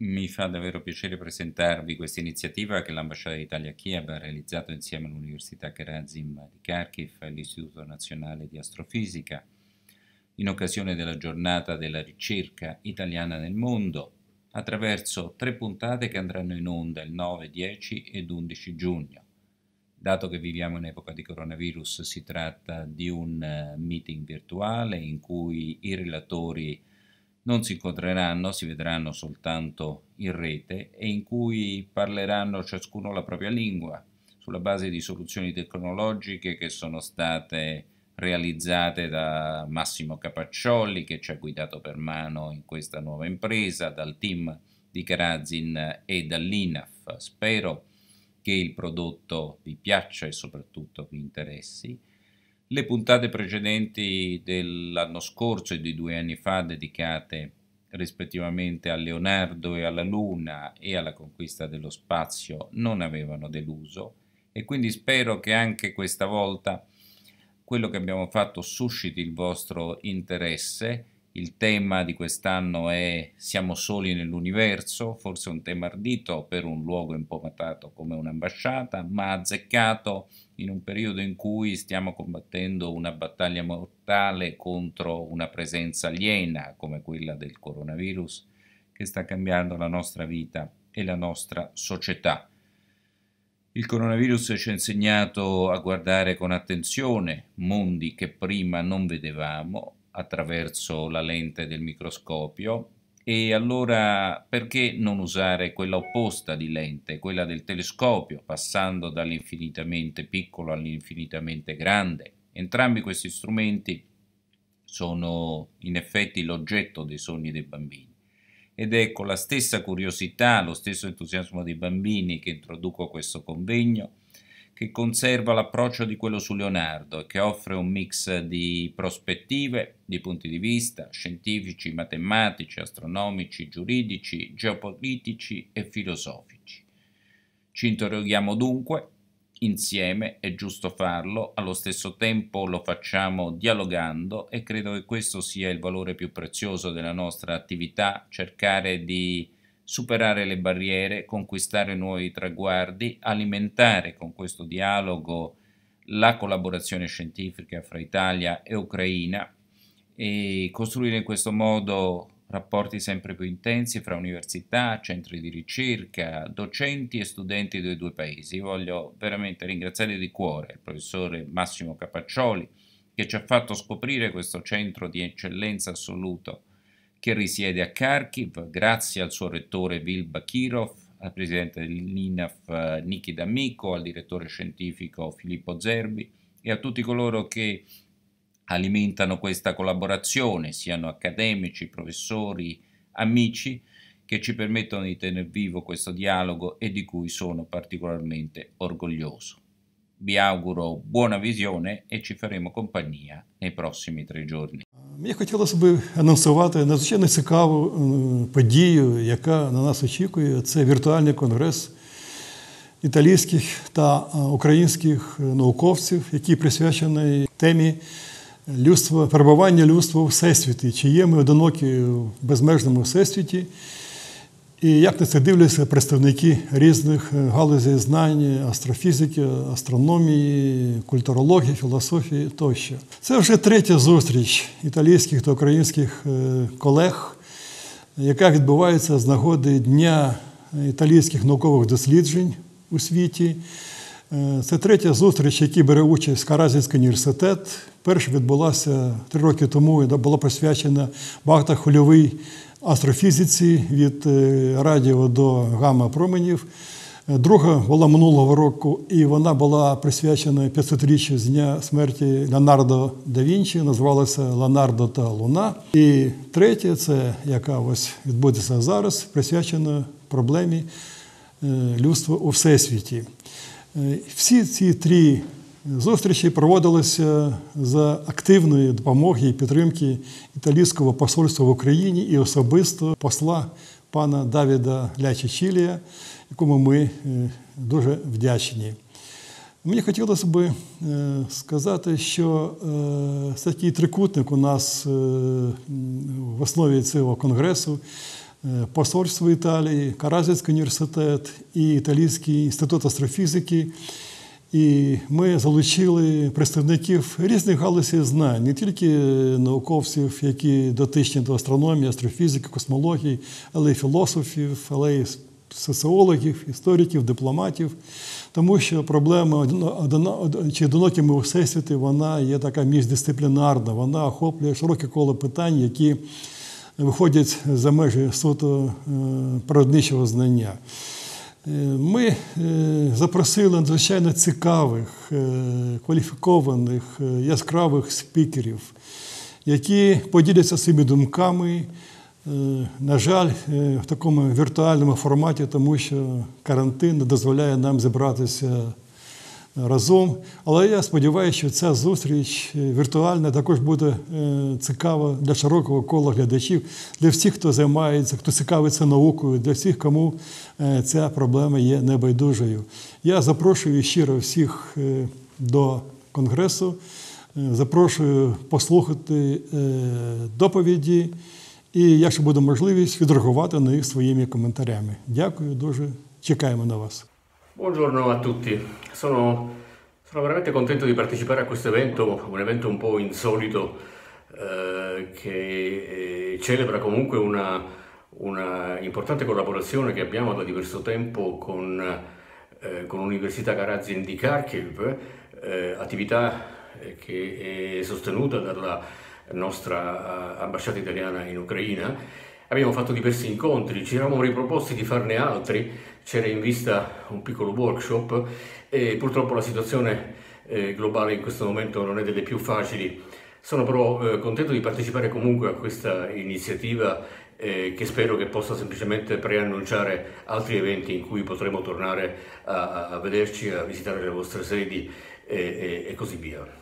Mi fa davvero piacere presentarvi questa iniziativa che l'Ambasciata d'Italia a Kiev ha realizzato insieme all'Università Kerazim di Kharkiv e all'Istituto Nazionale di Astrofisica in occasione della giornata della ricerca italiana nel mondo attraverso tre puntate che andranno in onda il 9, 10 ed 11 giugno. Dato che viviamo in epoca di coronavirus, si tratta di un eh, meeting virtuale in cui i relatori non si incontreranno, si vedranno soltanto in rete e in cui parleranno ciascuno la propria lingua sulla base di soluzioni tecnologiche che sono state realizzate da Massimo Capaccioli che ci ha guidato per mano in questa nuova impresa, dal team di Karazin e dall'INAF. Spero che il prodotto vi piaccia e soprattutto vi interessi. Le puntate precedenti dell'anno scorso e di due anni fa dedicate rispettivamente a Leonardo e alla Luna e alla conquista dello spazio non avevano deluso. E quindi spero che anche questa volta quello che abbiamo fatto susciti il vostro interesse il tema di quest'anno è Siamo soli nell'universo, forse un tema ardito per un luogo impomatato come un'ambasciata, ma azzeccato in un periodo in cui stiamo combattendo una battaglia mortale contro una presenza aliena come quella del coronavirus che sta cambiando la nostra vita e la nostra società. Il coronavirus ci ha insegnato a guardare con attenzione mondi che prima non vedevamo attraverso la lente del microscopio e allora perché non usare quella opposta di lente, quella del telescopio, passando dall'infinitamente piccolo all'infinitamente grande? Entrambi questi strumenti sono in effetti l'oggetto dei sogni dei bambini. Ed è con la stessa curiosità, lo stesso entusiasmo dei bambini che introduco questo convegno, che conserva l'approccio di quello su Leonardo e che offre un mix di prospettive, di punti di vista scientifici, matematici, astronomici, giuridici, geopolitici e filosofici. Ci interroghiamo dunque insieme, è giusto farlo, allo stesso tempo lo facciamo dialogando e credo che questo sia il valore più prezioso della nostra attività, cercare di superare le barriere, conquistare nuovi traguardi, alimentare con questo dialogo la collaborazione scientifica fra Italia e Ucraina e costruire in questo modo rapporti sempre più intensi fra università, centri di ricerca, docenti e studenti dei due paesi. Voglio veramente ringraziare di cuore il professore Massimo Capaccioli che ci ha fatto scoprire questo centro di eccellenza assoluto che risiede a Kharkiv, grazie al suo rettore Vil Bakirov, al presidente dell'INAF eh, Niki D'Amico, al direttore scientifico Filippo Zerbi e a tutti coloro che alimentano questa collaborazione, siano accademici, professori, amici, che ci permettono di tenere vivo questo dialogo e di cui sono particolarmente orgoglioso. Vi auguro buona visione e ci faremo compagnia nei prossimi tre giorni. Мені хотілося б анонсувати надзвичайно цікаву е, подію, яка на нас очікує. Це віртуальний конгрес італійських та е, українських е, науковців, який присвячений темі людства, перебування людства у всесвіті, чи є ми одинокі в безмежному всесвіті. І як на це дивляться представники різних е, галузей знань, астрофізики, астрономії, культурології, філософії тощо. Це вже третя зустріч італійських та українських е, колег, яка відбувається з нагоди Дня італійських наукових досліджень у світі. Е, це третя зустріч, в якій бере участь Каразінський університет. Перша відбулася три роки тому і була присвячена багатохвильовій астрофізиці від е, радіо до гамма променів. Е, друга була минулого року, і вона була присвячена 500-річчю з дня смерті Леонардо да Вінчі, називалася Леонардо та Луна. І третя, це яка ось відбудеться зараз, присвячена проблемі е, людства у всесвіті. Всі ці три Зустрічі проводилися за активної допомоги і підтримки італійського посольства в Україні і особисто посла пана Давіда Лячичілія, якому ми е, дуже вдячні. Мені хотілося б е, сказати, що е, такий трикутник у нас в основі цього конгресу посольство Італії, Каразівський університет і Італійський інститут астрофізики. І ми залучили представників різних галузей знань, не тільки науковців, які дотичні до астрономії, астрофізики, космології, але й філософів, але й соціологів, істориків, дипломатів, тому що проблема чи одинокі ми у всесвіті, вона є така міждисциплінарна, вона охоплює широке коло питань, які виходять за межі суто е, природничого знання. Е, ми е, запросили надзвичайно цікавих, кваліфікованих, яскравих спікерів, які поділяться своїми думками. На жаль, в такому віртуальному форматі, тому що карантин не дозволяє нам зібратися разом. Але я сподіваюся, що ця зустріч е, віртуальна також буде е, цікава для широкого кола глядачів, для всіх, хто займається, хто цікавиться наукою, для всіх, кому е, ця проблема є небайдужою. Я запрошую щиро всіх до конгресу. Запрошую послухати доповіді і, якщо буде можливість, відреагувати на них своїми коментарями. Дякую, дуже чекаємо на вас. Buongiorno a tutti, sono, sono, veramente contento di partecipare a questo evento, un evento un po' insolito eh, che eh, celebra comunque una, una, importante collaborazione che abbiamo da diverso tempo con, eh, con l'Università Karazin di Kharkiv, eh, attività eh, che è sostenuta dalla nostra ambasciata italiana in Ucraina Abbiamo fatto diversi incontri, ci eravamo riproposti di farne altri, c'era in vista un piccolo workshop e purtroppo la situazione eh, globale in questo momento non è delle più facili. Sono però eh, contento di partecipare comunque a questa iniziativa eh, che spero che possa semplicemente preannunciare altri eventi in cui potremo tornare a, a vederci, a visitare le vostre sedi e, e, e così via.